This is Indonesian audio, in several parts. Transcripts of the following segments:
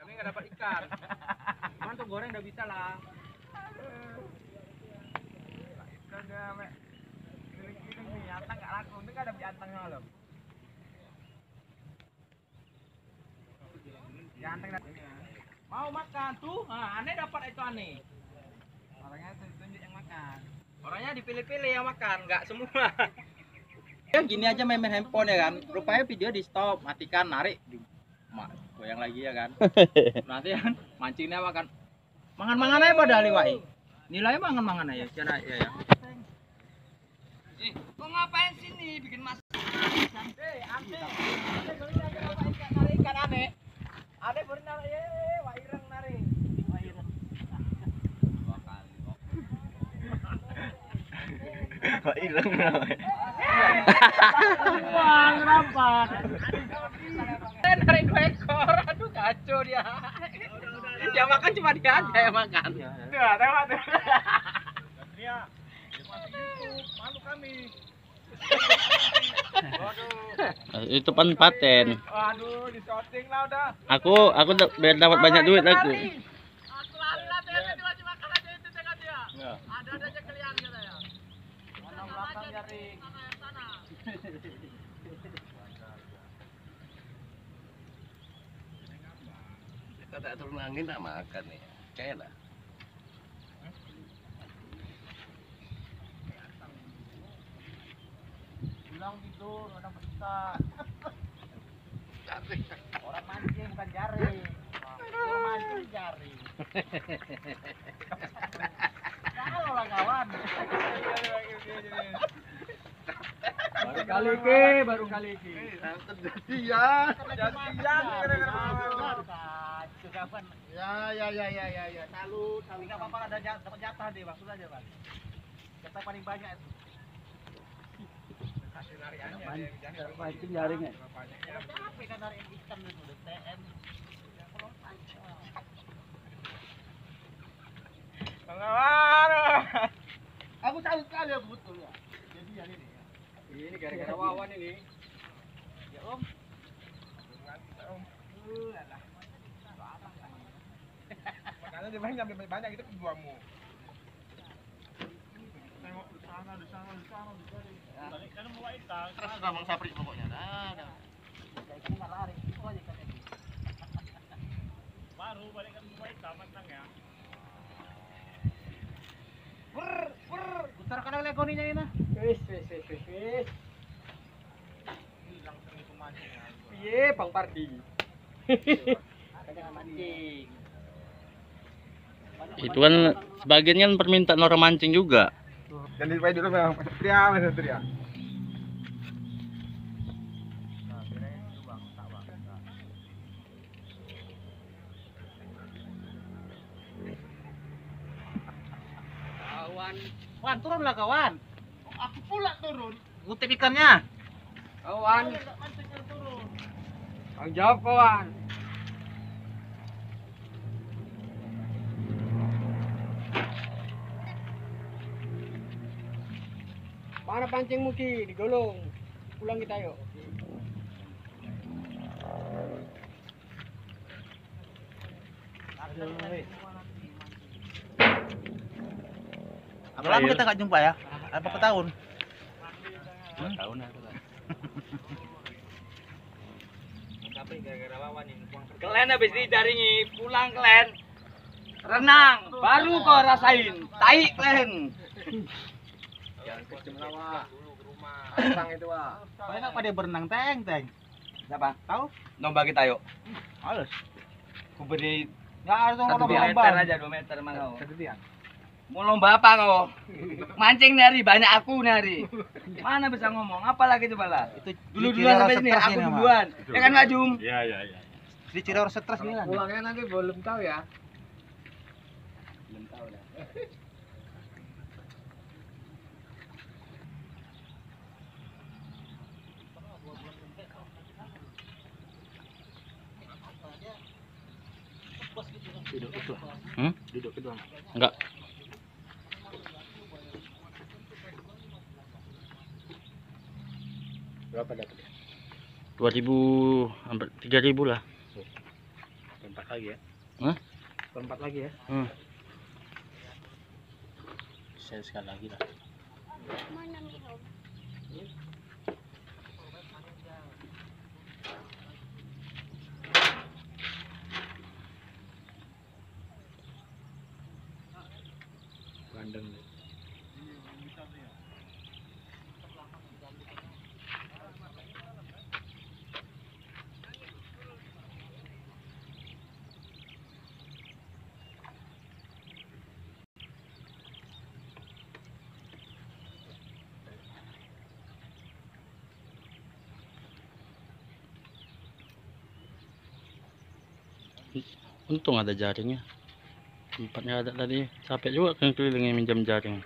Kami nggak dapat ikan. Cuman tuh goreng udah bisa lah. Antang nggak laku, itu kan ada antang malam. Antang Mau makan tuh, nah, aneh dapat itu aneh. Orangnya tunjuk yang makan. Orangnya dipilih-pilih yang makan, nggak semua. Ya gini aja main, main handphone ya kan. Rupanya video di stop, matikan, narik, goyang lagi ya kan. Nanti kan mancingnya makan. Mangan-mangan aja pada liwai. Nilainya mangan-mangan aja, cara ya ya. Eh, kok ngapain sini bikin mas? Santai, ante. Ante ikan narik, eh, wah ireng narik. Wah ireng. Dua kali kok. Kok hilang Wah, kenapa? Saya narik dua ekor, aduh kacau dia. Yang makan cuma dia aja yang makan. Tuh, tengok tuh. Malu kami. Waduh, Itu pan paten. waduh, di shooting lah udah. Aku aku biar dapat banyak duit aku. Aku lari lah, dia dikasih makan aja itu tengok dia. Ada ada aja kalian katanya. Mana belakang nyari. Sana yang sana. Kita tak turun angin tak makan nih. Kayak lah. Bilang tidur, orang besar. Orang mancing bukan jari. Orang mancing jari. Kalau lah kawan. Baru kali ke, baru kali ke. Jadian. Jadian Ya ya ya ya ya ya. Salut, salut. Enggak apa-apa ada jatah, dapat jatah deh, maksud aja, Bang. Jatah paling banyak itu. Pancing jaringnya. Capek kan narik ikan itu, TM. Aku tahu sekali aku betul ya. Ini. Gara-gara wawan ini. Ya Om. Makanya dia banyak ambil banyak itu keduamu. Tengok di sana, di sana, di sana, di sana. Kan mau ikan. Terus sudah Bang Sapri pokoknya. Nah, nah. Lari, itu aja ikan ini. Baru balik kan ikan matang ya. Putar kadang legoninya ini. Wis, wis, wis, wis, wis. Pemancingnya. Piye, Bang Pardi? Itu kan sebagian kan permintaan orang mancing juga. Dan dipakai dulu memang Satria, Mas Satria. Kawan. Wan, turunlah kawan. Aku pula turun. Ngutip ikannya. Kawan. Tanggung jawab kawan. Mana pancing muki digolong. Pulang kita yuk. Apa lama kita nggak jumpa ya? Apa berapa tahun? Tahun aku kan. Tapi gara-gara wawan ini Kalian habis didaringi pulang kalian renang baru kau rasain tai kalian. Jangan kejem lah, Wak. Dulu ke rumah. Pasang itu, Wak. Banyak pada berenang teng teng. Siapa? Tahu? Lomba kita yuk. Halus. Aku beri Nggak harus satu lomba meter lomba. aja, dua meter emang kau. Satu tiang. Mau lomba apa kau? Mancing nari, banyak aku nari. Mana bisa ngomong? Apalagi coba lah. Itu Dulu duluan sampai sini, aku duluan. Ya kan Mbak Jum? Iya, iya, iya. Di ciri orang stres nih kan. Pulangnya nanti belum tahu ya. Belum tahu lah. Duduk itu. Hmm? Duduk itu. Enggak. Berapa dapat? dua ribu hampir tiga ribu lah Tempat lagi ya. Hah? Tempat lagi ya. hmm. Saya sekali lagi lah. Bandeng. Untung ada jaringnya. Tempatnya ada tadi. Capek juga kan kelilingin minjam jaring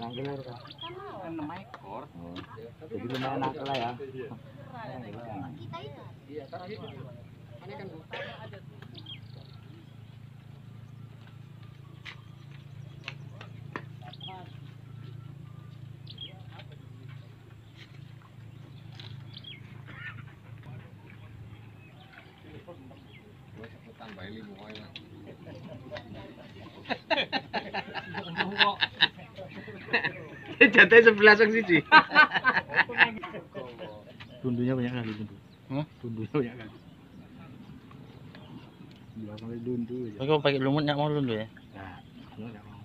enam ekor Jadi lumayan nakal lah ya. Jatah sebelah sang siji. Tundunya banyak kali tundu. Hah? Tundunya banyak kali. Dua kali tundu aja. Tapi kalau pakai lumut nggak mau dulu ya Nah, enggak mau.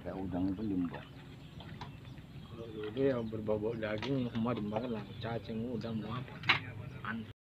Kayak udang itu limbah. Kalau dulu yang berbau-bau daging, rumah dimakan lah. Cacing, udang, mau apa.